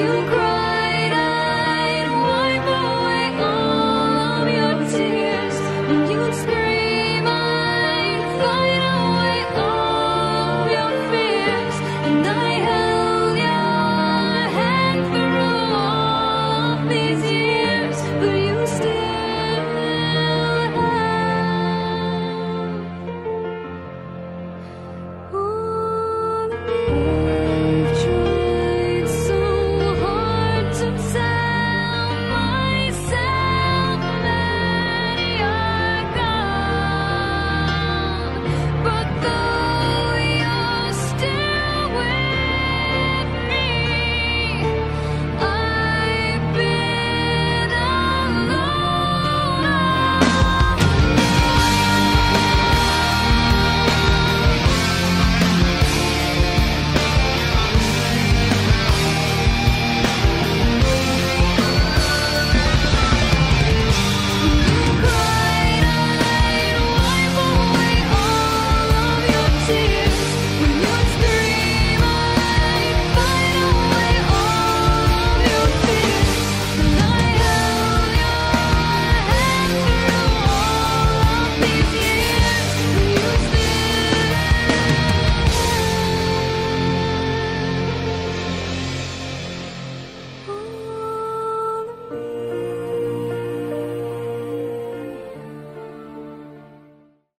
you cry.